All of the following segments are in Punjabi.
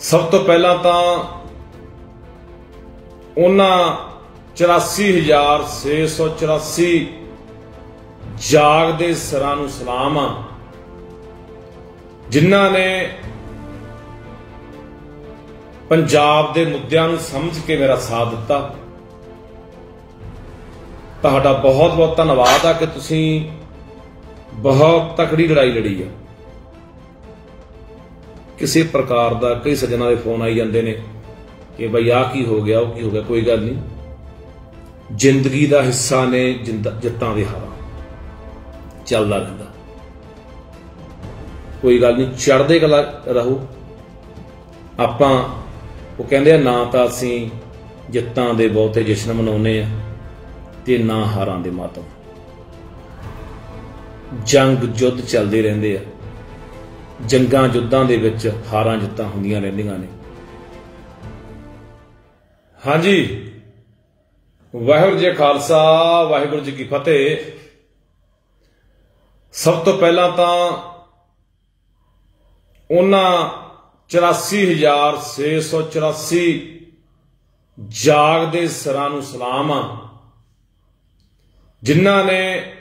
ਸਭ ਤੋਂ ਪਹਿਲਾਂ ਤਾਂ ਉਹਨਾਂ 84684 ਜਾਗਦੇ ਸਿਰਾਂ ਨੂੰ ਸਲਾਮ ਆ, ਜਿਨ੍ਹਾਂ ਨੇ ਪੰਜਾਬ ਦੇ ਮੁੱਦਿਆਂ ਨੂੰ ਸਮਝ ਕੇ ਮੇਰਾ ਸਾਥ ਦਿੱਤਾ। ਤੁਹਾਡਾ ਬਹੁਤ ਬਹੁਤ ਧੰਨਵਾਦ ਆ ਕਿ ਤੁਸੀਂ ਬਹੁਤ ਤਕੜੀ ਲੜਾਈ ਲੜੀ ਆ। ਕਿਸੇ ਪ੍ਰਕਾਰ ਦਾ ਕਈ ਸੱਜਣਾ ਦੇ ਫੋਨ ਆਈ ਜਾਂਦੇ ਨੇ ਕਿ ਬਈ ਆ ਕੀ ਹੋ ਗਿਆ, ਉਹ ਕੀ ਹੋ ਗਿਆ, ਕੋਈ ਗੱਲ ਨਹੀਂ। ਜ਼ਿੰਦਗੀ ਦਾ ਹਿੱਸਾ ਨੇ ਜਿੰਦ- ਜਿੱਤਾਂ ਦੇ ਹਾਰਾਂ। ਚੱਲਦਾ ਰਹਿੰਦਾ। ਕੋਈ ਗੱਲ ਨਹੀਂ ਚੜਦੇ ਕਲਾ ਰਹੋ। ਆਪਾਂ, ਉਹ ਕਹਿੰਦੇ ਆ, ਨਾ ਤਾਂ ਅਸੀਂ ਜਿੱਤਾਂ ਦੇ ਬਹੁਤੇ ਜਸ਼ਨ ਮਨਾਉਨੇ ਆ ਤੇ ਨਾ ਹਾਰਾਂ ਦੇ ਮਾਤਮ। ਜੰਗ ਜੁੱਧ ਚੱਲਦੇ ਰਹਿੰਦੇ ਆ। ਜੰਗਾਂ ਜੁੱਧਾਂ ਦੇ ਵਿੱਚ ਹਾਰਾਂ ਜਿੱਤਾਂ ਹੁੰਦੀਆਂ ਰਹਿੰਦੀਆਂ ਨੇ। ਹਾਂਜੀ। ਵਾਹਿਗੁਰੂ ਜੀ ਖਾਲਸਾ, ਵਾਹਿਗੁਰੂ ਜੀ ਕੀ ਫਤਿਹ। ਸਭ ਤੋਂ ਪਹਿਲਾਂ ਤਾਂ ਉਹਨਾਂ 84684 ਜਾਗਦੇ ਸਿਰਾਂ ਨੂੰ ਸਲਾਮ ਆ। ਜਿਨ੍ਹਾਂ ਨੇ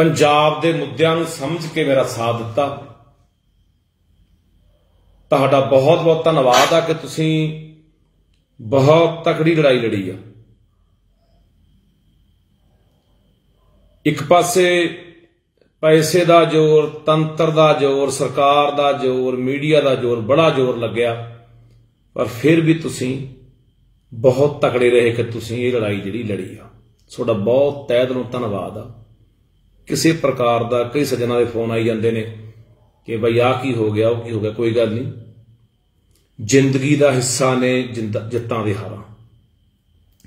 ਪੰਜਾਬ ਦੇ ਮੁੱਦਿਆਂ ਨੂੰ ਸਮਝ ਕੇ ਮੇਰਾ ਸਾਥ ਦਿੱਤਾ। ਤੁਹਾਡਾ ਬਹੁਤ ਬਹੁਤ ਧੰਨਵਾਦ ਆ ਕਿ ਤੁਸੀਂ ਬਹੁਤ ਤਕੜੀ ਲੜਾਈ ਲੜੀ ਆ। ਇੱਕ ਪਾਸੇ ਪੈਸੇ ਦਾ ਜ਼ੋਰ, ਤੰਤਰ ਦਾ ਜ਼ੋਰ, ਸਰਕਾਰ ਦਾ ਜ਼ੋਰ, ਮੀਡੀਆ ਦਾ ਜ਼ੋਰ ਬੜਾ ਜ਼ੋਰ ਲੱਗਿਆ, ਪਰ ਫਿਰ ਵੀ ਤੁਸੀਂ ਬਹੁਤ ਤਕੜੇ ਰਹੇ ਕਿ ਤੁਸੀਂ ਇਹ ਲੜਾਈ ਜਿਹੜੀ ਲੜੀ ਆ। ਤੁਹਾਡਾ ਬਹੁਤ ਤਹਿ ਦਿਲੋਂ ਧੰਨਵਾਦ ਆ। ਕਿਸੇ ਪ੍ਰਕਾਰ ਦਾ ਕਈ ਸੱਜਣਾ ਦੇ ਫੋਨ ਆਈ ਜਾਂਦੇ ਨੇ ਕਿ ਬਈ ਆ ਕੀ ਹੋ ਗਿਆ, ਉਹ ਕੀ ਹੋ ਗਿਆ, ਕੋਈ ਗੱਲ ਨਹੀਂ। ਜ਼ਿੰਦਗੀ ਦਾ ਹਿੱਸਾ ਨੇ ਜਿੱਤਾਂ ਦੇ ਹਾਰਾਂ।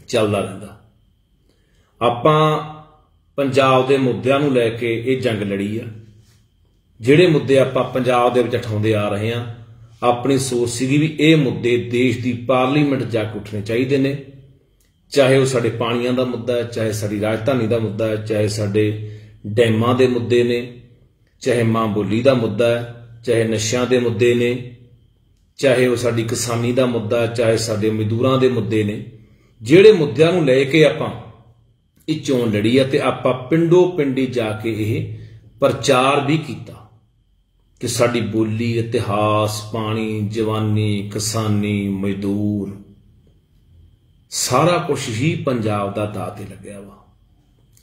ਚੱਲਦਾ ਰਹਿੰਦਾ। ਆਪਾਂ ਪੰਜਾਬ ਦੇ ਮੁੱਦਿਆਂ ਨੂੰ ਲੈ ਕੇ ਇਹ ਜੰਗ ਲੜੀ ਆ। ਜਿਹੜੇ ਮੁੱਦੇ ਆਪਾਂ ਪੰਜਾਬ ਦੇ ਵਿੱਚ ਉਠਾਉਂਦੇ ਆ ਰਹੇ ਆ, ਆਪਣੀ ਸੋਚ ਸੀਗੀ ਵੀ ਇਹ ਮੁੱਦੇ ਦੇਸ਼ ਦੀ ਪਾਰਲੀਮੈਂਟ ਜਾ ਕੇ ਉੱਠਣੇ ਚਾਹੀਦੇ ਨੇ। ਚਾਹੇ ਉਹ ਸਾਡੇ ਪਾਣੀਆਂ ਦਾ ਮੁੱਦਾ ਹੈ, ਚਾਹੇ ਸਾਡੀ ਰਾਜਧਾਨੀ ਦਾ ਮੁੱਦਾ ਹੈ, ਚਾਹੇ ਸਾਡੇ ਡੈਮਾਂ ਦੇ ਮੁੱਦੇ ਨੇ, ਚਾਹੇ ਮਾਂ ਬੋਲੀ ਦਾ ਮੁੱਦਾ ਹੈ, ਚਾਹੇ ਨਸ਼ਿਆਂ ਦੇ ਮੁੱਦੇ ਨੇ, ਚਾਹੇ ਉਹ ਸਾਡੀ ਕਿਸਾਨੀ ਦਾ ਮੁੱਦਾ ਚਾਹੇ ਸਾਡੇ ਮਜ਼ਦੂਰਾਂ ਦੇ ਮੁੱਦੇ ਨੇ, ਜਿਹੜੇ ਮੁੱਦਿਆਂ ਨੂੰ ਲੈ ਕੇ ਆਪਾਂ ਇਹ ਚੋਣ ਲੜੀ ਹੈ ਤੇ ਆਪਾਂ ਪਿੰਡੋ ਪਿੰਡੀ ਜਾ ਕੇ ਇਹ ਪ੍ਰਚਾਰ ਵੀ ਕੀਤਾ ਕਿ ਸਾਡੀ ਬੋਲੀ, ਇਤਿਹਾਸ, ਪਾਣੀ, ਜਵਾਨੀ, ਕਿਸਾਨੀ, ਮਜ਼ਦੂਰ, ਸਾਰਾ ਕੁਝ ਹੀ ਪੰਜਾਬ ਦਾ ਦਾਅ ਤੇ ਲੱਗਿਆ ਵਾ।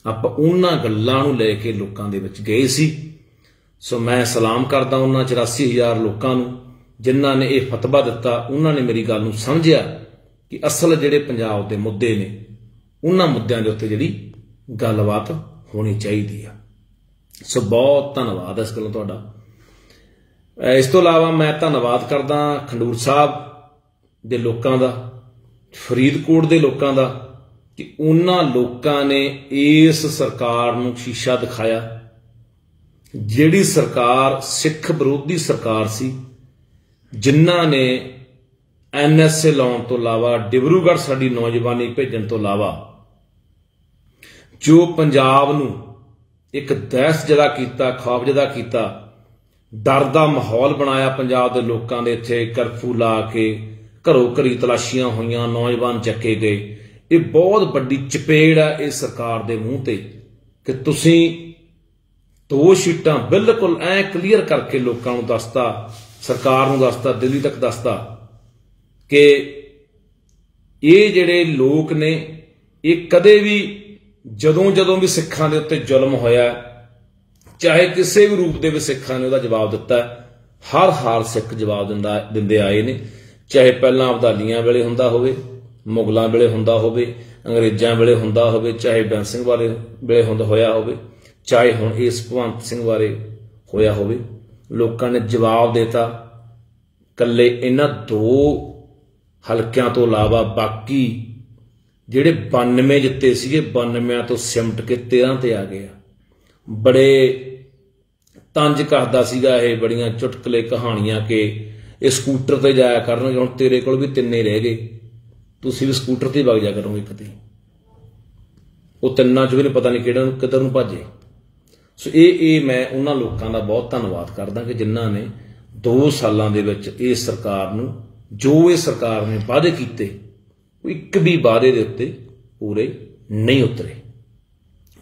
ਆਪਾਂ ਉਹਨਾਂ ਗੱਲਾਂ ਨੂੰ ਲੈ ਕੇ ਲੋਕਾਂ ਦੇ ਵਿੱਚ ਗਏ ਸੀ। ਸੋ ਮੈਂ ਸਲਾਮ ਕਰਦਾ ਉਹਨਾਂ 84000 ਲੋਕਾਂ ਨੂੰ, ਜਿਨ੍ਹਾਂ ਨੇ ਇਹ ਫਤਵਾ ਦਿੱਤਾ, ਉਹਨਾਂ ਨੇ ਮੇਰੀ ਗੱਲ ਨੂੰ ਸਮਝਿਆ ਕਿ ਅਸਲ ਜਿਹੜੇ ਪੰਜਾਬ ਦੇ ਮੁੱਦੇ ਨੇ, ਉਹਨਾਂ ਮੁੱਦਿਆਂ ਦੇ ਉੱਤੇ ਜਿਹੜੀ ਗੱਲਬਾਤ ਹੋਣੀ ਚਾਹੀਦੀ ਆ। ਸੋ ਬਹੁਤ ਧੰਨਵਾਦ ਇਸ ਗੱਲੋਂ ਤੁਹਾਡਾ। ਇਸ ਤੋਂ ਇਲਾਵਾ ਮੈਂ ਧੰਨਵਾਦ ਕਰਦਾ ਖੰਡੂਰ ਸਾਹਿਬ ਦੇ ਲੋਕਾਂ ਦਾ, ਫਰੀਦਕੋਟ ਦੇ ਲੋਕਾਂ ਦਾ ਕਿ ਉਹਨਾਂ ਲੋਕਾਂ ਨੇ ਇਸ ਸਰਕਾਰ ਨੂੰ ਸ਼ੀਸ਼ਾ ਦਿਖਾਇਆ। ਜਿਹੜੀ ਸਰਕਾਰ, ਸਿੱਖ ਵਿਰੋਧੀ ਸਰਕਾਰ ਸੀ, ਜਿਨ੍ਹਾਂ ਨੇ ਐਨਐਸਏ ਲਾਉਣ ਤੋਂ ਇਲਾਵਾ, ਡਿਬਰੂਗੜ੍ਹ ਸਾਡੀ ਨੌਜਵਾਨੀ ਭੇਜਣ ਤੋਂ ਇਲਾਵਾ, ਜੋ ਪੰਜਾਬ ਨੂੰ ਇੱਕ ਦਹਿਸ਼ਤ ਜਦਾ ਕੀਤਾ ਖੌਫਜਦਾ ਕੀਤਾ, ਡਰ ਦਾ ਮਾਹੌਲ ਬਣਾਇਆ ਪੰਜਾਬ ਦੇ ਲੋਕਾਂ ਦੇ ਇੱਥੇ, ਕਰਫਿਊ ਲਾ ਕੇ ਘਰੋ ਘਰੀ ਤਲਾਸ਼ੀਆਂ ਹੋਈਆਂ, ਨੌਜਵਾਨ ਚੱਕੇ ਗਏ। ਇਹ ਬਹੁਤ ਵੱਡੀ ਚਪੇੜ ਹੈ ਇਹ ਸਰਕਾਰ ਦੇ ਮੂੰਹ ਤੇ ਕਿ ਤੁਸੀਂ ਦੋ ਸ਼ੀਟਾਂ ਬਿਲਕੁਲ ਐ ਕਲੀਅਰ ਕਰਕੇ ਲੋਕਾਂ ਨੂੰ ਦੱਸਤਾ, ਸਰਕਾਰ ਨੂੰ ਦੱਸਤਾ, ਦਿੱਲੀ ਤੱਕ ਦੱਸਤਾ ਕਿ ਇਹ ਜਿਹੜੇ ਲੋਕ ਨੇ, ਇਹ ਕਦੇ ਵੀ, ਜਦੋਂ ਜਦੋਂ ਵੀ ਸਿੱਖਾਂ ਦੇ ਉੱਤੇ ਜ਼ੁਲਮ ਹੋਇਆ, ਚਾਹੇ ਕਿਸੇ ਵੀ ਰੂਪ ਦੇ ਵਿੱਚ ਸਿੱਖਾਂ ਨੇ ਉਹਦਾ ਜਵਾਬ ਦਿੱਤਾ, ਹਰ ਹਾਲ ਸਿੱਖ ਜਵਾਬ ਦਿੰਦਾ, ਦਿੰਦੇ ਆਏ ਨੇ, ਚਾਹੇ ਪਹਿਲਾਂ ਅਬਦਾਲੀਆਂ ਵੇਲੇ ਹੁੰਦਾ ਹੋਵੇ ਮੁਗਲਾਂ ਵੇਲੇ ਹੁੰਦਾ ਹੋਵੇ, ਅੰਗਰੇਜ਼ਾਂ ਵੇਲੇ ਹੁੰਦਾ ਹੋਵੇ, ਚਾਹੇ ਬੈਂਸ ਸਿੰਘ ਵਾਲੇ ਵੇਲੇ ਹੁੰਦਾ ਹੋਇਆ ਹੋਵੇ, ਚਾਹੇ ਹੁਣ ਇਸ ਭਗਵੰਤ ਸਿੰਘ ਬਾਰੇ ਹੋਇਆ ਹੋਵੇ, ਲੋਕਾਂ ਨੇ ਜਵਾਬ ਦਿੱਤਾ ਕੱਲੇ ਇਹਨਾਂ ਦੋ ਹਲਕਿਆਂ ਤੋਂ ਇਲਾਵਾ ਬਾਕੀ ਜਿਹੜੇ 92 ਜਿੱਤੇ ਸੀਗੇ 92 ਤੋਂ ਸਿਮਟ ਕੇ 13 ਤੇ ਆ ਗਏ ਆ। ਬੜੇ ਤੰਜ ਕਰਦਾ ਸੀਗਾ ਇਹ ਬੜੀਆਂ ਚੁਟਕਲੇ ਕਹਾਣੀਆਂ ਕਿ ਇਹ ਸਕੂਟਰ ਤੇ ਜਾਇਆ ਕਰਨਗੇ, ਹੁਣ ਤੇਰੇ ਕੋਲ ਵੀ ਤਿੰਨੇ ਰਹਿ ਗਏ। ਤੁਸੀਂ ਵੀ ਸਕੂਟਰ ਤੇ ਵਗ ਜਾ ਕਰੋਗੇ ਕਿਤੇ ਉਹ ਤਿੰਨਾਂ ਚ ਵੀ ਪਤਾ ਨਹੀਂ ਕਿਹੜਾ ਕਿੱਧਰ ਨੂੰ ਭੱਜੇ। ਸੋ ਇਹ ਇਹ ਮੈਂ ਉਹਨਾਂ ਲੋਕਾਂ ਦਾ ਬਹੁਤ ਧੰਨਵਾਦ ਕਰਦਾ ਕਿ ਜਿਨ੍ਹਾਂ ਨੇ 2 ਸਾਲਾਂ ਦੇ ਵਿੱਚ ਇਹ ਸਰਕਾਰ ਨੂੰ ਜੋ ਇਹ ਸਰਕਾਰ ਨੇ ਵਾਅਦੇ ਕੀਤੇ, ਉਹ ਇੱਕ ਵੀ ਵਾਅਦੇ ਦੇ ਉੱਤੇ ਪੂਰੇ ਨਹੀਂ ਉਤਰੇ।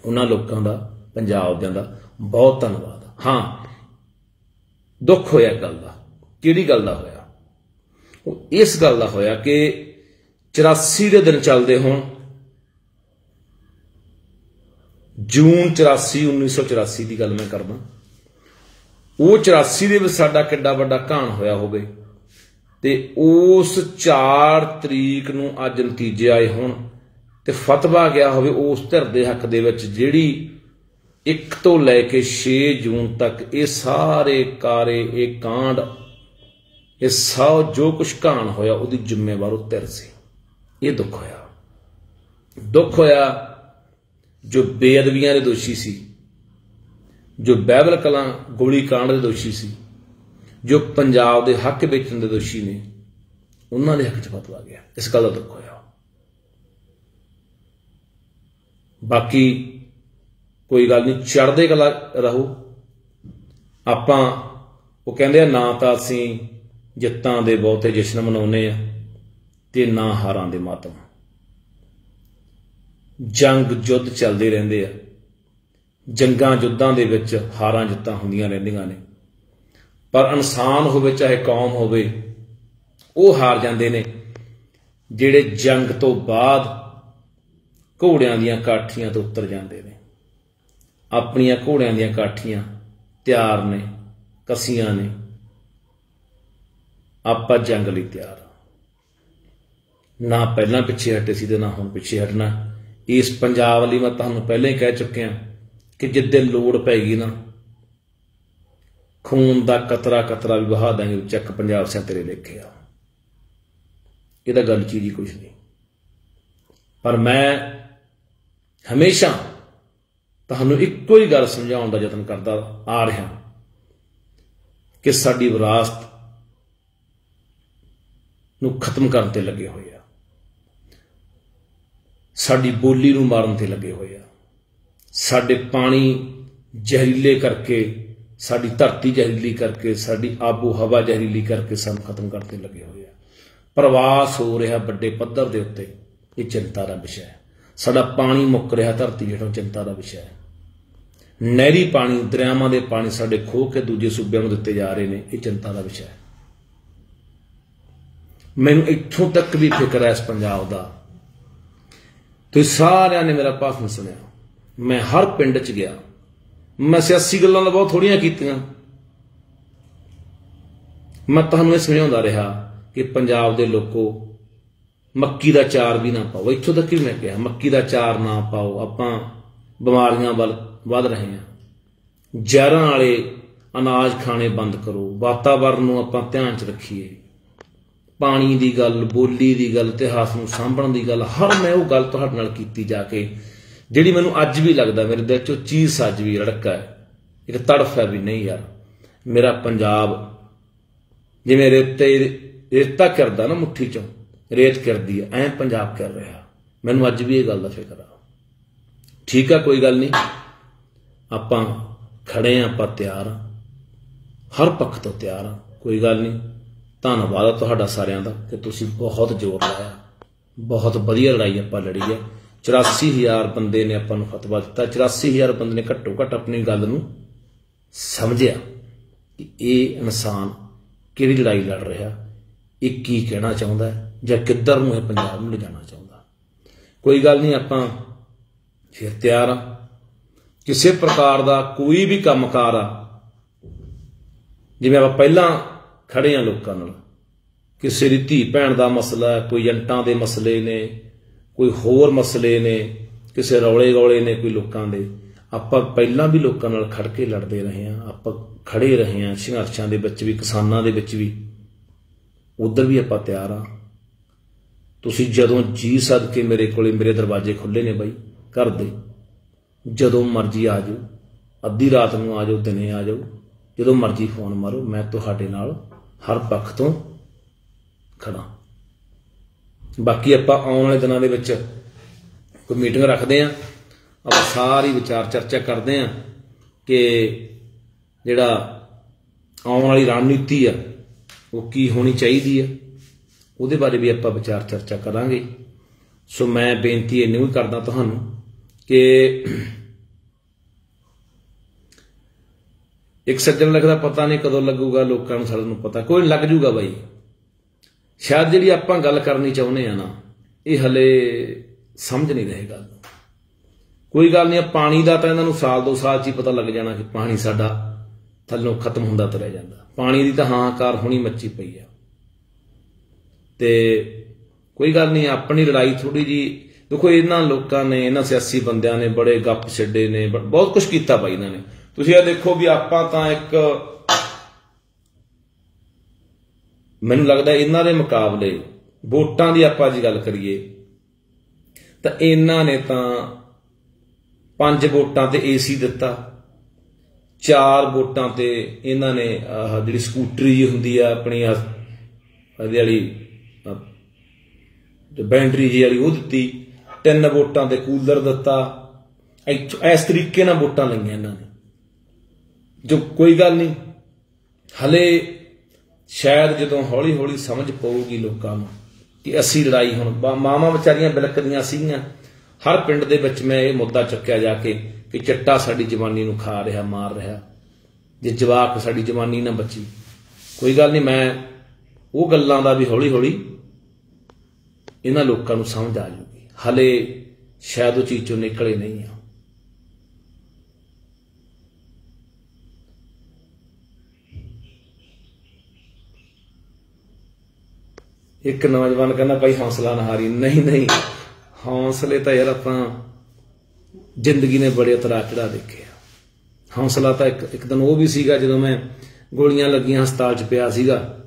ਉਹਨਾਂ ਲੋਕਾਂ ਦਾ, ਪੰਜਾਬ ਦਿਆਂ ਦਾ ਬਹੁਤ ਧੰਨਵਾਦ। ਹਾਂ, ਦੁੱਖ ਹੋਇਆ ਗੱਲ ਦਾ। ਕਿਹੜੀ ਗੱਲ ਦਾ ਹੋਇਆ? ਉਹ ਇਸ ਗੱਲ ਦਾ ਹੋਇਆ ਕਿ 84 ਦੇ ਦਿਨ ਚੱਲਦੇ ਹੋਣ। ਜੂਨ 84 1984 ਦੀ ਗੱਲ ਮੈਂ ਕਰਦਾ। ਉਹ 84 ਦੇ ਵਿੱਚ ਸਾਡਾ ਕਿੱਡਾ ਵੱਡਾ ਘਾਣ ਹੋਇਆ ਹੋਵੇ ਤੇ ਉਸ 4 ਤਰੀਕ ਨੂੰ ਅੱਜ ਨਤੀਜੇ ਆਏ ਹੋਣ ਤੇ ਫਤਵਾ ਗਿਆ ਹੋਵੇ ਉਸ ਧਿਰ ਦੇ ਹੱਕ ਦੇ ਵਿੱਚ ਜਿਹੜੀ 1 ਤੋਂ ਲੈ ਕੇ 6 ਜੂਨ ਤੱਕ ਇਹ ਸਾਰੇ ਕਾਰੇ, ਇਹ ਕਾਂਡ, ਇਹ ਸਭ ਜੋ ਕੁਝ ਘਾਣ ਹੋਇਆ ਉਹਦੀ ਜ਼ਿੰਮੇਵਾਰ ਉਹ ਧਿਰ ਸੀ। ਇਹ ਦੁੱਖ ਹੋਇਆ। ਦੁੱਖ ਹੋਇਆ ਜੋ ਬੇਅਦਬੀਆਂ ਦੇ ਦੋਸ਼ੀ ਸੀ, ਜੋ ਬਾਈਬਲ ਕਲਾਂ ਗੋਲੀ ਕਾਂਡ ਦੇ ਦੋਸ਼ੀ ਸੀ, ਜੋ ਪੰਜਾਬ ਦੇ ਹੱਕ ਵੇਚਣ ਦੇ ਦੋਸ਼ੀ ਨੇ, ਉਹਨਾਂ ਦੇ ਹੱਕ 'ਚ ਫਤਵਾ ਗਿਆ। ਇਸ ਗੱਲ ਦਾ ਦੁੱਖ ਹੋਇਆ। ਬਾਕੀ ਕੋਈ ਗੱਲ ਨਹੀਂ ਚੜਦੇ ਕਲਾ ਰਹੋ। ਆਪਾਂ, ਉਹ ਕਹਿੰਦੇ ਆ, ਨਾ ਤਾਂ ਅਸੀਂ ਜਿੱਤਾਂ ਦੇ ਬਹੁਤੇ ਜਸ਼ਨ ਮਨਾਉਨੇ ਆ। ਤੇ ਨਾ ਹਾਰਾਂ ਦੇ ਮਾਤਮ। ਜੰਗ ਜੁੱਧ ਚੱਲਦੇ ਰਹਿੰਦੇ ਆ। ਜੰਗਾਂ ਜੁੱਧਾਂ ਦੇ ਵਿੱਚ ਹਾਰਾਂ ਜਿੱਤਾਂ ਹੁੰਦੀਆਂ ਰਹਿੰਦੀਆਂ ਨੇ। ਪਰ ਇਨਸਾਨ ਹੋਵੇ, ਚਾਹੇ ਕੌਮ ਹੋਵੇ, ਉਹ ਹਾਰ ਜਾਂਦੇ ਨੇ, ਜਿਹੜੇ ਜੰਗ ਤੋਂ ਬਾਅਦ ਘੋੜਿਆਂ ਦੀਆਂ ਕਾਠੀਆਂ ਤੋਂ ਉਤਰ ਜਾਂਦੇ ਨੇ। ਆਪਣੀਆਂ ਘੋੜਿਆਂ ਦੀਆਂ ਕਾਠੀਆਂ ਤਿਆਰ ਨੇ, ਕਸੀਆਂ ਨੇ। ਆਪਾਂ ਜੰਗ ਲਈ ਤਿਆਰ ਨਾ ਪਹਿਲਾਂ ਪਿੱਛੇ ਹਟੇ ਸੀ ਤੇ ਨਾ ਹੁਣ ਪਿੱਛੇ ਹਟਣਾ। ਇਸ ਪੰਜਾਬ ਲਈ ਮੈਂ ਤੁਹਾਨੂੰ ਪਹਿਲਾਂ ਹੀ ਕਹਿ ਚੁੱਕਿਆ ਕਿ ਜਿੱਦੇ ਲੋੜ ਪੈਗੀ ਨਾ, ਖੂਨ ਦਾ ਕਤਰਾ ਕਤਰਾ ਵੀ ਵਹਾ ਦਾਂਗੇ ਚੱਕ ਪੰਜਾਬ ਸਿਆ ਤੇਰੇ ਲਿਖਿਆ ਇਹਦਾ ਗੱਲ ਚੀਜ਼ ਹੀ ਕੁਝ ਨਹੀਂ। ਪਰ ਮੈਂ ਹਮੇਸ਼ਾ ਤੁਹਾਨੂੰ ਇੱਕੋ ਹੀ ਗੱਲ ਸਮਝਾਉਣ ਦਾ ਯਤਨ ਕਰਦਾ ਆ ਰਿਹਾ ਕਿ ਸਾਡੀ ਵਿਰਾਸਤ ਨੂੰ ਖਤਮ ਕਰਨ ਤੇ ਲੱਗੇ ਹੋਏ ਆ। ਸਾਡੀ ਬੋਲੀ ਨੂੰ ਮਾਰਨ ਤੇ ਲੱਗੇ ਹੋਏ ਆ। ਸਾਡੇ ਪਾਣੀ ਜ਼ਹਿਰੀਲੇ ਕਰਕੇ, ਸਾਡੀ ਧਰਤੀ ਜ਼ਹਿਰੀਲੀ ਕਰਕੇ, ਸਾਡੀ ਆਬੋ ਹਵਾ ਜ਼ਹਿਰੀਲੀ ਕਰਕੇ ਸਾਨੂੰ ਖਤਮ ਕਰਨ ਤੇ ਲੱਗੇ ਹੋਏ ਆ। ਪ੍ਰਵਾਸ ਹੋ ਰਿਹਾ ਵੱਡੇ ਪੱਧਰ ਦੇ ਉੱਤੇ, ਇਹ ਚਿੰਤਾ ਦਾ ਵਿਸ਼ਾ ਹੈ। ਸਾਡਾ ਪਾਣੀ ਮੁੱਕ ਰਿਹਾ ਧਰਤੀ ਹੇਠੋਂ, ਚਿੰਤਾ ਦਾ ਵਿਸ਼ਾ ਹੈ। ਨਹਿਰੀ ਪਾਣੀ, ਦਰਿਆਵਾਂ ਦੇ ਪਾਣੀ ਸਾਡੇ ਖੋਹ ਕੇ ਦੂਜੇ ਸੂਬਿਆਂ ਨੂੰ ਦਿੱਤੇ ਜਾ ਰਹੇ ਨੇ, ਇਹ ਚਿੰਤਾ ਦਾ ਵਿਸ਼ਾ ਹੈ। ਮੈਨੂੰ ਇੱਥੋਂ ਤੱਕ ਵੀ ਫਿਕਰ ਹੈ ਇਸ ਪੰਜਾਬ ਦਾ ਤੁਸੀਂ ਸਾਰਿਆਂ ਨੇ ਮੇਰਾ ਭਾਸ਼ਣ ਸੁਣਿਆ। ਮੈਂ ਹਰ ਪਿੰਡ 'ਚ ਗਿਆ। ਮੈਂ ਸਿਆਸੀ ਗੱਲਾਂ ਤਾਂ ਬਹੁਤ ਥੋੜੀਆਂ ਕੀਤੀਆਂ। ਮੈਂ ਤੁਹਾਨੂੰ ਇਹ ਸਮਝਾਉਂਦਾ ਰਿਹਾ ਕਿ ਪੰਜਾਬ ਦੇ ਲੋਕੋ ਮੱਕੀ ਦਾ ਚਾਰ ਵੀ ਨਾ ਪਾਓ। ਇੱਥੋਂ ਤੱਕ ਵੀ ਮੈਂ ਕਿਹਾ, ਮੱਕੀ ਦਾ ਚਾਰ ਨਾ ਪਾਓ। ਆਪਾਂ ਬਿਮਾਰੀਆਂ ਵੱਲ ਵੱਧ ਰਹੇ ਹਾਂ। ਜ਼ਹਿਰਾਂ ਵਾਲੇ ਅਨਾਜ ਖਾਣੇ ਬੰਦ ਕਰੋ। ਵਾਤਾਵਰਨ ਨੂੰ ਆਪਾਂ ਧਿਆਨ 'ਚ ਰੱਖੀਏ। ਪਾਣੀ ਦੀ ਗੱਲ, ਬੋਲੀ ਦੀ ਗੱਲ, ਇਤਿਹਾਸ ਨੂੰ ਸਾਂਭਣ ਦੀ ਗੱਲ, ਹਰ ਮੈਂ ਉਹ ਗੱਲ ਤੁਹਾਡੇ ਨਾਲ ਕੀਤੀ ਜਾ ਕੇ, ਜਿਹੜੀ ਮੈਨੂੰ ਅੱਜ ਵੀ ਲੱਗਦਾ, ਮੇਰੇ ਦਿਲ 'ਚੋਂ ਚੀਜ਼ ਅੱਜ ਵੀ, ਰੜਕਾ ਹੈ। ਇੱਕ ਤੜਫ ਹੈ ਵੀ ਨਹੀਂ ਯਾਰ। ਮੇਰਾ ਪੰਜਾਬ ਜਿਵੇਂ ਰੇਤੇ, ਰੇਤਾ ਕਰਦਾ ਨਾ ਮੁੱਠੀ 'ਚੋਂ, ਰੇਤ ਕਰਦੀ ਹੈ, ਐ ਪੰਜਾਬ ਕਰ ਰਿਹਾ। ਮੈਨੂੰ ਅੱਜ ਵੀ ਇਹ ਗੱਲ ਦਾ ਫਿਕਰ ਆ। ਠੀਕ ਆ, ਕੋਈ ਗੱਲ ਨਹੀਂ। ਆਪਾਂ ਖੜੇ ਆ, ਆਪਾਂ ਤਿਆਰ ਆ। ਹਰ ਪੱਖ ਤੋਂ ਤਿਆਰ ਆ, ਕੋਈ ਗੱਲ ਨਹੀਂ। ਧੰਨਵਾਦ ਆ ਤੁਹਾਡਾ ਸਾਰਿਆਂ ਦਾ ਕਿ ਤੁਸੀਂ ਬਹੁਤ ਜ਼ੋਰ ਲਾਇਆ। ਬਹੁਤ ਵਧੀਆ ਲੜਾਈ ਆਪਾਂ ਲੜੀ ਹੈ 84000 ਬੰਦੇ ਨੇ ਆਪਾਂ ਨੂੰ ਫਤਵਾ ਦਿੱਤਾ। 84000 ਬੰਦੇ ਨੇ ਘੱਟੋ ਘੱਟ ਆਪਣੀ ਗੱਲ ਨੂੰ ਸਮਝਿਆ ਕਿ ਇਹ ਇਨਸਾਨ ਕਿਹੜੀ ਲੜਾਈ ਲੜ ਰਿਹਾ, ਇਹ ਕੀ ਕਹਿਣਾ ਚਾਹੁੰਦਾ ਜਾਂ ਕਿੱਧਰ ਨੂੰ ਇਹ ਪੰਜਾਬ ਨੂੰ ਲਿਜਾਣਾ ਚਾਹੁੰਦਾ। ਕੋਈ ਗੱਲ ਨਹੀਂ, ਆਪਾਂ ਫਿਰ ਤਿਆਰ ਆ। ਕਿਸੇ ਪ੍ਰਕਾਰ ਦਾ ਕੋਈ ਵੀ ਕੰਮਕਾਰ ਆ, ਜਿਵੇਂ ਆਪਾਂ ਪਹਿਲਾਂ ਖੜੇ ਆ ਲੋਕਾਂ ਨਾਲ। ਕਿਸੇ ਦੀ ਧੀ ਭੈਣ ਦਾ ਮਸਲਾ ਹੈ ਕੋਈ ਏਜੰਟਾਂ ਦੇ ਮਸਲੇ ਨੇ, ਕੋਈ ਹੋਰ ਮਸਲੇ ਨੇ, ਕਿਸੇ ਰੌਲੇ ਗੌਲੇ ਨੇ ਕੋਈ ਲੋਕਾਂ ਦੇ। ਆਪਾਂ ਪਹਿਲਾਂ ਵੀ ਲੋਕਾਂ ਨਾਲ ਖੜ ਕੇ ਲੜਦੇ ਰਹੇ ਆ ਆਪਾਂ ਖੜੇ ਰਹੇ ਆ ਸੰਘਰਸ਼ਾਂ ਦੇ ਵਿੱਚ ਵੀ, ਕਿਸਾਨਾਂ ਦੇ ਵਿੱਚ ਵੀ। ਉਧਰ ਵੀ ਆਪਾਂ ਤਿਆਰ ਆ ਤੁਸੀਂ ਜਦੋਂ ਜੀ ਸਦਕੇ ਮੇਰੇ ਕੋਲੇ ਮੇਰੇ ਦਰਵਾਜ਼ੇ ਖੁੱਲੇ ਨੇ ਬਾਈ, ਘਰ ਦੇ, ਜਦੋਂ ਮਰਜ਼ੀ ਆ ਜਾਓ, ਅੱਧੀ ਰਾਤ ਨੂੰ ਆ ਜਾਓ, ਦਿਨੇ ਆ ਜਾਓ, ਜਦੋਂ ਮਰਜ਼ੀ ਫੋਨ ਮਾਰੋ, ਮੈਂ ਤੁਹਾਡੇ ਨਾਲ ਹਰ ਪੱਖ ਤੋਂ ਖੜਾ। ਬਾਕੀ ਆਪਾਂ ਆਉਣ ਵਾਲੇ ਦਿਨਾਂ ਦੇ ਵਿੱਚ ਕੋਈ ਮੀਟਿੰਗ ਰੱਖਦੇ ਆਂ, ਆਪਾਂ ਸਾਰੀ ਵਿਚਾਰ ਚਰਚਾ ਕਰਦੇ ਆਂ ਕਿ ਜਿਹੜਾ ਆਉਣ ਵਾਲੀ ਰਣਨੀਤੀ ਆ, ਉਹ ਕੀ ਹੋਣੀ ਚਾਹੀਦੀ ਆ, ਉਹਦੇ ਬਾਰੇ ਵੀ ਆਪਾਂ ਵਿਚਾਰ ਚਰਚਾ ਕਰਾਂਗੇ। ਸੋ ਮੈਂ ਬੇਨਤੀ ਇਹਨੂੰ ਵੀ ਕਰਦਾ ਤੁਹਾਨੂੰ ਕਿ ਇੱਕ ਸੱਜਣ ਲੱਗਦਾ, ਪਤਾ ਨਹੀਂ ਕਦੋਂ ਲੱਗੂਗਾ, ਲੋਕਾਂ ਨੂੰ ਸਾਰਿਆਂ ਨੂੰ ਪਤਾ। ਕੋਈ ਲੱਗ ਜੂਗਾ ਬਾਈ। ਸ਼ਾਇਦ ਜਿਹੜੀ ਆਪਾਂ ਗੱਲ ਕਰਨੀ ਚਾਹੁੰਦੇ ਆ ਨਾ, ਇਹ ਹਲੇ ਸਮਝ ਨਹੀਂ ਰਹੇ ਗੱਲ। ਨੂੰ। ਕੋਈ ਗੱਲ ਨਹੀਂ ਪਾਣੀ ਦਾ ਤਾਂ ਇਹਨਾਂ ਨੂੰ ਸਾਲ ਦੋ ਸਾਲ ਚ ਹੀ ਪਤਾ ਲੱਗ ਜਾਣਾ ਕਿ ਪਾਣੀ ਸਾਡਾ ਥੱਲੋਂ ਖਤਮ ਹੁੰਦਾ ਤੁਰਿਆ ਜਾਂਦਾ। ਪਾਣੀ ਦੀ ਤਾਂ ਹਾਂਕਾਰ ਹੋਣੀ ਮੱਚੀ ਪਈ ਆ। ਤੇ ਕੋਈ ਗੱਲ ਨਹੀਂ, ਆਪਣੀ ਲੜਾਈ ਥੋੜੀ ਜੀ ਦੇਖੋ ਇਹਨਾਂ ਲੋਕਾਂ ਨੇ, ਇਹਨਾਂ ਸਿਆਸੀ ਬੰਦਿਆਂ ਨੇ ਬੜੇ ਗੱਪ ਛੱਡੇ ਨੇ ਬਹੁਤ ਕੁਝ ਕੀਤਾ ਬਾਈ ਇਹਨਾਂ ਨੇ। ਤੁਸੀਂ ਇਹ ਦੇਖੋ ਵੀ ਆਪਾਂ ਤਾਂ ਇੱਕ ਮੈਨੂੰ ਲੱਗਦਾ ਇਹਨਾਂ ਦੇ ਮੁਕਾਬਲੇ ਵੋਟਾਂ ਦੀ ਆਪਾਂ ਜੀ ਗੱਲ ਕਰੀਏ, ਤਾਂ ਇਹਨਾਂ ਨੇ ਤਾਂ ਪੰਜ ਵੋਟਾਂ ਤੇ ਏਸੀ ਦਿੱਤਾ, ਚਾਰ ਵੋਟਾਂ ਤੇ ਇਹਨਾਂ ਨੇ, ਆਹ ਜਿਹੜੀ ਸਕੂਟਰੀ ਜਿਹੀ ਹੁੰਦੀ ਆ ਆਪਣੀ ਇਹਦੇ ਵਾਲੀ ਬੈਂਡਰੀ ਤੇ ਜੀ ਵਾਲੀ ਉਹ ਦਿੱਤੀ, ਤਿੰਨ ਵੋਟਾਂ ਤੇ ਕੂਲਰ ਦਿੱਤਾ ਇਸ ਤਰੀਕੇ ਨਾਲ ਵੋਟਾਂ ਲਈਆਂ ਇਹਨਾਂ ਨੇ। ਜੋ ਕੋਈ ਗੱਲ ਨਹੀਂ, ਹਲੇ ਸ਼ਾਇਦ ਜਦੋਂ ਹੌਲੀ ਹੌਲੀ ਸਮਝ ਪਊਗੀ ਲੋਕਾਂ ਨੂੰ ਕਿ ਅਸੀਂ ਲੜਾਈ ਹੁਣ ਮਾਵਾਂ ਵਿਚਾਰੀਆਂ ਬਿਲਕਦੀਆਂ ਸੀਗੀਆਂ। ਹਰ ਪਿੰਡ ਦੇ ਵਿੱਚ ਮੈਂ ਇਹ ਮੁੱਦਾ ਚੱਕਿਆ ਜਾ ਕੇ ਕਿ ਚਿੱਟਾ ਸਾਡੀ ਜਵਾਨੀ ਨੂੰ ਖਾ ਰਿਹਾ, ਮਾਰ ਰਿਹਾ। ਜੇ ਜਵਾਕ ਸਾਡੀ ਜਵਾਨੀ ਨਾ ਬਚੀ। ਕੋਈ ਗੱਲ ਨਹੀਂ, ਮੈਂ ਉਹ ਗੱਲਾਂ ਦਾ ਵੀ ਹੌਲੀ ਹੌਲੀ ਇਹਨਾਂ ਲੋਕਾਂ ਨੂੰ ਸਮਝ ਆ ਜੂਗੀ। ਹਲੇ ਸ਼ਾਇਦ ਉਹ ਚੀਜ਼ ਚੋਂ ਨਿਕਲੇ ਨਹੀਂ ਆ। ਇੱਕ ਨੌਜਵਾਨ ਕਹਿੰਦਾ ਭਾਈ ਹੌਸਲਾ ਨਾ ਹਾਰੀ। ਨਹੀਂ ਨਹੀਂ। ਹੌਸਲੇ ਤਾਂ ਯਾਰ ਆਪਾਂ ਜ਼ਿੰਦਗੀ ਨੇ ਬੜੇ ਉਤਰਾ ਚੜਾ ਦੇਖੇ ਹੌਸਲਾ ਤਾਂ ਇੱਕ ਇੱਕ ਦਿਨ ਉਹ ਵੀ ਸੀਗਾ ਜਦੋਂ ਮੈਂ ਗੋਲੀਆਂ ਲੱਗੀਆਂ ਹਸਪਤਾਲ 'ਚ ਪਿਆ ਸੀਗਾ।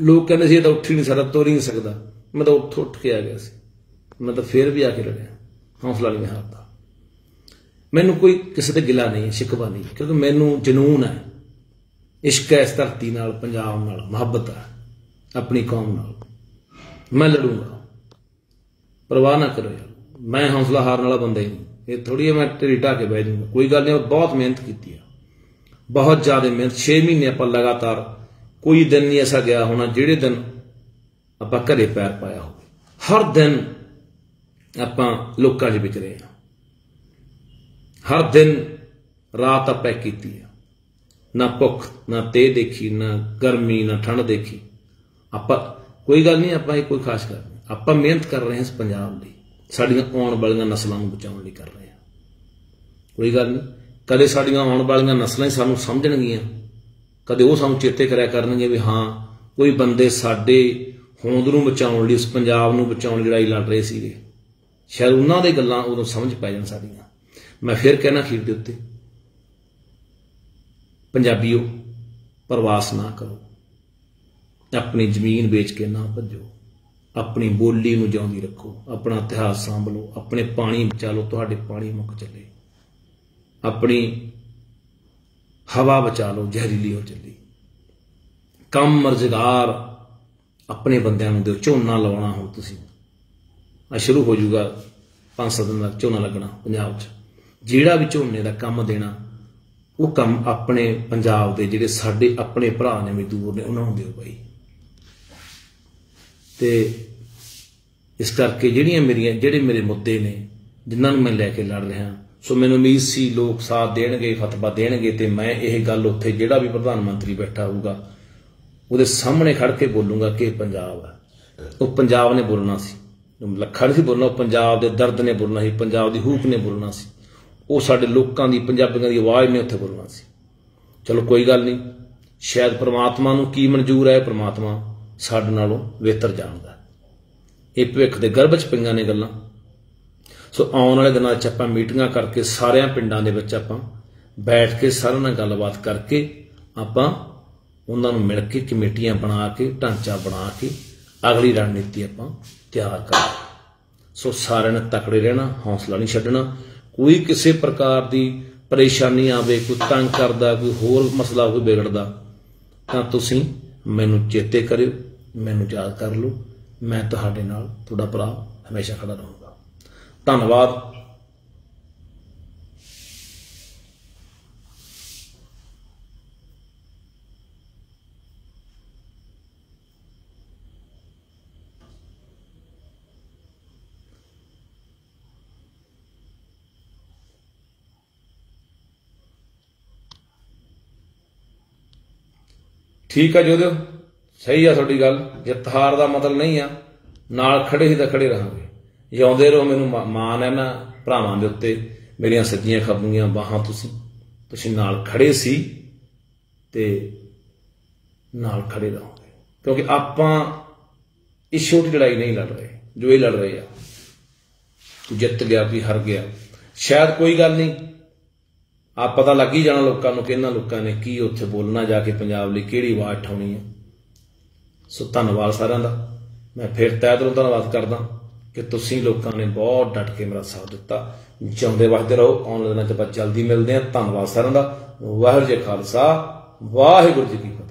ਲੋਕ ਕਹਿੰਦੇ ਸੀ ਇਹ ਤਾਂ ਉੱਠ ਹੀ ਨਹੀਂ ਸਕਦਾ, ਤੁਰ ਹੀ ਨਹੀਂ ਸਕਦਾ। ਮੈਂ ਤਾਂ ਉੱਠ ਉੱਠ ਕੇ ਆ ਗਿਆ ਸੀ। ਮੈਂ ਤਾਂ ਫੇਰ ਵੀ ਆ ਕੇ ਲੜਿਆ, ਹੌਸਲਾ ਨਹੀਂ ਹਾਰਦਾ। ਮੈਨੂੰ ਕੋਈ ਕਿਸੇ ਤੇ ਗਿਲਾ ਨਹੀਂ, ਸ਼ਿਕਵਾ ਨਹੀਂ, ਕਿਉਂਕਿ ਮੈਨੂੰ ਜਨੂਨ ਹੈ। ਇਸ਼ਕ ਹੈ ਇਸ ਧਰਤੀ ਨਾਲ, ਪੰਜਾਬ ਨਾਲ, ਮੁਹੱਬਤ ਹੈ, ਆਪਣੀ ਕੌਮ ਨਾਲ। ਮੈਂ ਲੜੂੰਗਾ ਪਰਵਾਹ ਨਾ ਕਰੋ ਯਾਰ। ਮੈਂ ਹੌਸਲਾ ਹਾਰਨ ਵਾਲਾ ਬੰਦਾ ਹੀ ਨਹੀਂ। ਇਹ ਥੋੜੀ ਮੈਂ ਢੇਰੀ ਕੇ ਬਹਿ ਜਾਊਂਗਾ। ਕੋਈ ਗੱਲ ਨਹੀਂ ਬਹੁਤ ਮਿਹਨਤ ਕੀਤੀ ਆ। ਬਹੁਤ ਜ਼ਿਆਦਾ ਮਿਹਨਤ। 6 ਮਹੀਨੇ ਆਪਾਂ ਲਗਾਤਾਰ ਕੋਈ ਦਿਨ ਨਹੀਂ ਐਸਾ ਗਿਆ ਹੋਣਾ ਜਿਹੜੇ ਦਿਨ ਆਪਾਂ ਘਰੇ ਪੈਰ ਪਾਇਆ ਹੋਵੇ। ਹਰ ਦਿਨ ਆਪਾਂ ਲੋਕਾਂ 'ਚ ਵਿਚਰੇ ਆ ਹਰ ਦਿਨ ਰਾਤ ਆਪਾਂ ਕੀਤੀ ਆ। ਨਾ ਭੁੱਖ, ਨਾ ਤੇ ਦੇਖੀ, ਨਾ ਗਰਮੀ, ਨਾ ਠੰਡ ਦੇਖੀ। ਆਪਾਂ ਕੋਈ ਗੱਲ ਨਹੀਂ, ਆਪਾਂ ਇਹ ਕੋਈ ਖਾਸ ਗੱਲ ਨਹੀਂ। ਆਪਾਂ ਮਿਹਨਤ ਕਰ ਰਹੇ ਹਾਂ ਇਸ ਪੰਜਾਬ ਦੀ। ਸਾਡੀਆਂ ਆਉਣ ਵਾਲੀਆਂ ਨਸਲਾਂ ਨੂੰ ਬਚਾਉਣ ਲਈ ਕਰ ਰਹੇ ਹਾਂ। ਕੋਈ ਗੱਲ ਨਹੀਂ। ਕਦੇ ਸਾਡੀਆਂ ਆਉਣ ਵਾਲੀਆਂ ਨਸਲਾਂ ਹੀ ਸਾਨੂੰ ਸਮਝਣਗੀਆਂ। ਕਦੇ ਉਹ ਸਾਨੂੰ ਚੇਤੇ ਕਰਿਆ ਕਰਨਗੇ ਵੀ ਹਾਂ, ਕੋਈ ਬੰਦੇ ਸਾਡੇ ਹੋਂਦ ਨੂੰ ਬਚਾਉਣ ਲਈ ਇਸ ਪੰਜਾਬ ਨੂੰ ਬਚਾਉਣ ਲਈ ਲੜਾਈ ਲੜ ਰਹੇ ਸੀਗੇ। ਸ਼ਾਇਦ ਉਹਨਾਂ ਦੇ ਗੱਲਾਂ ਉਦੋਂ ਸਮਝ ਪੈ ਜਾਣ ਸਾਡੀਆਂ। ਮੈਂ ਫਿਰ ਕਹਿਣਾ ਖੀਰ ਦੇ ਉੱਤੇ, ਪੰਜਾਬੀਓ, ਪ੍ਰਵਾਸ ਨਾ ਕਰੋ। ਆਪਣੀ ਜ਼ਮੀਨ ਵੇਚ ਕੇ ਨਾ ਭੱਜੋ। ਆਪਣੀ ਬੋਲੀ ਨੂੰ ਜਿਉਂਦੀ ਰੱਖੋ। ਆਪਣਾ ਇਤਿਹਾਸ ਸਾਂਭ ਲਓ ਆਪਣੇ ਪਾਣੀ ਬਚਾ ਲਓ ਤੁਹਾਡੇ ਪਾਣੀ ਮੁੱਕ ਚੱਲੇ। ਆਪਣੀ ਹਵਾ ਬਚਾ ਲਓ ਜ਼ਹਿਰੀਲੀ ਹੋ ਚੱਲੀ। ਕੰਮ ਰੁਜ਼ਗਾਰ ਆਪਣੇ ਬੰਦਿਆਂ ਨੂੰ ਦਿਓ। ਝੋਨਾ ਲਾਉਣਾ ਹੋ ਤੁਸੀਂ। ਆ ਸ਼ੁਰੂ ਹੋ ਜਾਊਗਾ ਪੰਜ ਸੱਤ ਦਿਨ ਦਾ ਝੋਨਾ ਲੱਗਣਾ ਪੰਜਾਬ 'ਚ। ਜਿਹੜਾ ਵੀ ਝੋਨੇ ਦਾ ਕੰਮ ਦੇਣਾ, ਉਹ ਕੰਮ ਆਪਣੇ ਪੰਜਾਬ ਦੇ ਜਿਹੜੇ ਸਾਡੇ ਆਪਣੇ ਭਰਾ ਨੇ, ਮਜ਼ਦੂਰ ਨੇ, ਉਹਨਾਂ ਨੂੰ ਦਿਓ ਭਾਈ ਤੇ ਇਸ ਕਰਕੇ ਜਿਹੜੀਆਂ ਮੇਰੀਆਂ, ਜਿਹੜੇ ਮੇਰੇ ਮੁੱਦੇ ਨੇ, ਜਿਨ੍ਹਾਂ ਨੂੰ ਮੈਂ ਲੈ ਕੇ ਲੜ ਰਿਹਾ, ਸੋ ਮੈਨੂੰ ਉਮੀਦ ਸੀ ਲੋਕ ਸਾਥ ਦੇਣਗੇ ਫਤਵਾ ਦੇਣਗੇ ਤੇ ਮੈਂ ਇਹ ਗੱਲ ਉੱਥੇ ਜਿਹੜਾ ਵੀ ਪ੍ਰਧਾਨ ਮੰਤਰੀ ਬੈਠਾ ਹੋਊਗਾ, ਉਹਦੇ ਸਾਹਮਣੇ ਖੜ ਕੇ ਬੋਲੂੰਗਾ ਕਿ ਇਹ ਪੰਜਾਬ ਹੈ ਉਹ ਪੰਜਾਬ ਨੇ ਬੋਲਣਾ ਸੀ। ਲੱਖਾਂ ਨਹੀਂ ਸੀ ਬੋਲਣਾ, ਉਹ ਪੰਜਾਬ ਦੇ ਦਰਦ ਨੇ ਬੋਲਣਾ ਸੀ, ਪੰਜਾਬ ਦੀ ਹੂਕ ਨੇ ਬੋਲਣਾ ਸੀ। ਉਹ ਸਾਡੇ ਲੋਕਾਂ ਦੀ, ਪੰਜਾਬੀਆਂ ਦੀ ਆਵਾਜ਼ ਨੇ ਉੱਥੇ ਬੋਲਣਾ ਸੀ। ਚਲੋ ਕੋਈ ਗੱਲ ਨਹੀਂ, ਸ਼ਾਇਦ ਪ੍ਰਮਾਤਮਾ ਨੂੰ ਕੀ ਮਨਜ਼ੂਰ ਹੈ, ਪ੍ਰਮਾਤਮਾ ਸਾਡੇ ਨਾਲੋਂ ਬਿਹਤਰ ਜਾਣਦਾ ਇਹ ਭਵਿੱਖ ਦੇ ਗਰਭ ਚ ਪਈਆਂ ਨੇ ਗੱਲਾਂ। ਸੋ ਆਉਣ ਵਾਲੇ ਦਿਨਾਂ 'ਚ ਆਪਾਂ ਮੀਟਿੰਗਾਂ ਕਰਕੇ ਸਾਰਿਆਂ ਪਿੰਡਾਂ ਦੇ ਵਿੱਚ ਆਪਾਂ ਬੈਠ ਕੇ ਸਾਰਿਆਂ ਨਾਲ ਗੱਲਬਾਤ ਕਰਕੇ ਆਪਾਂ ਉਹਨਾਂ ਨੂੰ ਮਿਲ ਕੇ ਕਮੇਟੀਆਂ ਬਣਾ ਕੇ, ਢਾਂਚਾ ਬਣਾ ਕੇ ਅਗਲੀ ਰਣਨੀਤੀ ਆਪਾਂ ਤਿਆਰ ਕਰਾਂਗੇ ਸੋ ਸਾਰਿਆਂ ਨੇ ਤਕੜੇ ਰਹਿਣਾ, ਹੌਸਲਾ ਨਹੀਂ ਛੱਡਣਾ। ਕੋਈ ਕਿਸੇ ਪ੍ਰਕਾਰ ਦੀ ਪਰੇਸ਼ਾਨੀ ਆਵੇ, ਕੋਈ ਤੰਗ ਕਰਦਾ, ਕੋਈ ਹੋਰ ਮਸਲਾ ਕੋਈ ਵਿਗੜਦਾ, ਤਾਂ ਤੁਸੀਂ ਮੈਨੂੰ ਚੇਤੇ ਕਰਿਓ। ਮੈਨੂੰ ਯਾਦ ਕਰ ਲਓ, ਮੈਂ ਤੁਹਾਡੇ ਨਾਲ ਤੁਹਾਡਾ ਭਰਾ ਹਮੇਸ਼ਾ ਖੜਾ ਰਹੂੰਗਾ। ਧੰਨਵਾਦ। ਠੀਕ ਆ ਜੋਦਿਓ ਸਹੀ ਆ ਤੁਹਾਡੀ ਗੱਲ ਜਿੱਤ ਹਾਰ ਦਾ ਮਤਲਬ ਨਹੀਂ ਆ, ਨਾਲ ਖੜੇ ਹੀ ਤਾਂ ਖੜੇ ਰਹਾਂਗੇ। ਜਿਉਂਦੇ ਰਹੋ ਮੈਨੂੰ ਮਾ- ਮਾਣ ਹੈ ਨਾ ਭਰਾਵਾਂ ਦੇ ਉੱਤੇ, ਮੇਰੀਆਂ ਸੱਜੀਆਂ ਖੱਬੀਆਂ ਬਾਹਾਂ ਤੁਸੀਂ ਤੁਸੀਂ ਨਾਲ ਖੜੇ ਸੀ ਤੇ ਨਾਲ ਖੜੇ ਰਹੋਗੇ। ਕਿਉਂਕਿ ਆਪਾਂ ਇਹ ਛੋਟੀ ਲੜਾਈ ਨਹੀਂ ਲੜ ਰਹੇ, ਜੋ ਇਹ ਲੜ ਰਹੇ ਆ। ਤੂੰ ਜਿੱਤ ਗਿਆ ਵੀ ਹਾਰ ਗਿਆ। ਸ਼ਾਇਦ ਕੋਈ ਗੱਲ ਨਹੀਂ ਆ ਪਤਾ ਲੱਗ ਹੀ ਜਾਣਾ ਲੋਕਾਂ ਨੂੰ ਕਿ ਇਹਨਾਂ ਲੋਕਾਂ ਨੇ ਕੀ ਉੱਥੇ ਬੋਲਣਾ ਜਾ ਕੇ ਪੰਜਾਬ ਲਈ ਕਿਹੜੀ ਆਵਾਜ਼ ਠਾਉਣੀ ਹੈ। ਸੋ ਧੰਨਵਾਦ ਸਾਰਿਆਂ ਦਾ। ਮੈਂ ਫਿਰ ਤਹਿ ਦਿਲੋਂ ਧੰਨਵਾਦ ਕਰਦਾ ਕਿ ਤੁਸੀਂ ਲੋਕਾਂ ਨੇ ਬਹੁਤ ਡਟ ਕੇ ਮੇਰਾ ਸਾਥ ਦਿੱਤਾ। ਜਿਉਂਦੇ ਵਸਦੇ ਰਹੋ, ਆਉਣ ਵਾਲੇ ਦਿਨਾਂ 'ਚ ਆਪਾਂ ਜਲਦੀ ਮਿਲਦੇ ਹਾਂ। ਧੰਨਵਾਦ ਸਾਰਿਆਂ ਦਾ। ਵਾਹਿਗੁਰੂ ਜੀ ਖਾਲਸਾ, ਵਾਹਿਗੁਰੂ ਜੀ ਕੀ ਫਤਿਹ।